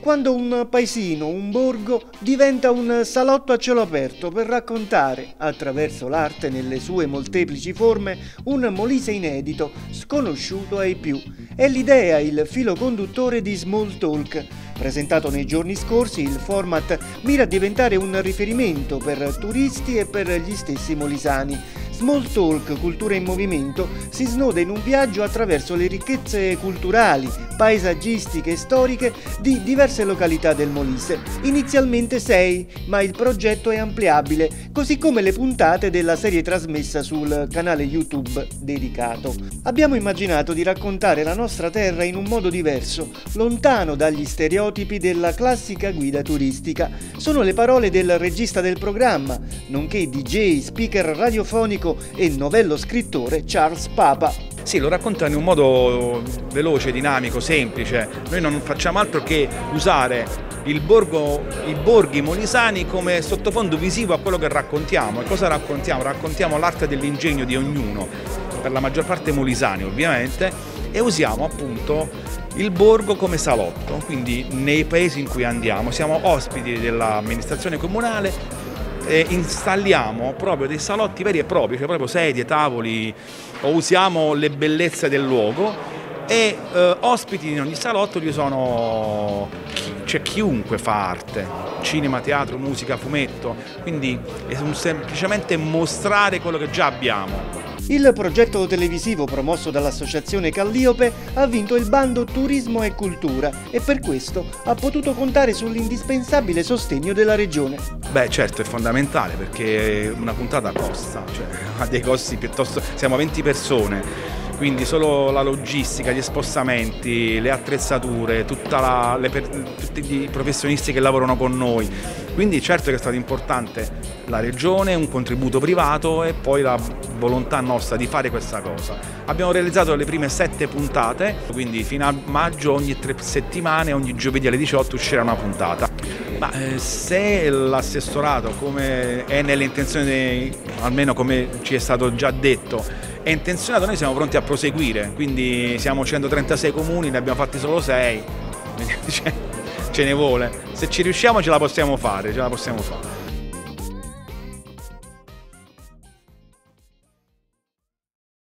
quando un paesino, un borgo, diventa un salotto a cielo aperto per raccontare, attraverso l'arte nelle sue molteplici forme, un Molise inedito, sconosciuto ai più. È l'idea, il filo conduttore di Small Talk. Presentato nei giorni scorsi, il format mira a diventare un riferimento per turisti e per gli stessi molisani Small Talk Cultura in Movimento si snoda in un viaggio attraverso le ricchezze culturali, paesaggistiche e storiche di diverse località del Molise. Inizialmente sei, ma il progetto è ampliabile, così come le puntate della serie trasmessa sul canale YouTube dedicato. Abbiamo immaginato di raccontare la nostra terra in un modo diverso, lontano dagli stereotipi della classica guida turistica. Sono le parole del regista del programma, nonché DJ, speaker radiofonico e novello scrittore Charles Papa. Sì, lo racconta in un modo veloce, dinamico, semplice. Noi non facciamo altro che usare borgo, i borghi molisani come sottofondo visivo a quello che raccontiamo. E cosa raccontiamo? Raccontiamo l'arte dell'ingegno di ognuno, per la maggior parte molisani ovviamente, e usiamo appunto il borgo come salotto, quindi nei paesi in cui andiamo. Siamo ospiti dell'amministrazione comunale eh, installiamo proprio dei salotti veri e propri, cioè proprio sedie, tavoli, o usiamo le bellezze del luogo e eh, ospiti in ogni salotto ci sono c'è chiunque fa arte, cinema, teatro, musica, fumetto, quindi è semplicemente mostrare quello che già abbiamo. Il progetto televisivo promosso dall'associazione Calliope ha vinto il bando Turismo e Cultura e per questo ha potuto contare sull'indispensabile sostegno della regione. Beh certo è fondamentale perché una puntata costa, cioè ha dei costi piuttosto, siamo 20 persone quindi solo la logistica, gli spostamenti, le attrezzature, la, le, tutti i professionisti che lavorano con noi. Quindi certo che è stato importante la regione, un contributo privato e poi la volontà nostra di fare questa cosa. Abbiamo realizzato le prime sette puntate, quindi fino a maggio ogni tre settimane, ogni giovedì alle 18 uscirà una puntata. Ma eh, se l'assessorato, come è nelle intenzioni, almeno come ci è stato già detto, è intenzionato, noi siamo pronti a proseguire, quindi siamo 136 comuni, ne abbiamo fatti solo 6, ce ne vuole. Se ci riusciamo ce la possiamo fare, ce la possiamo fare.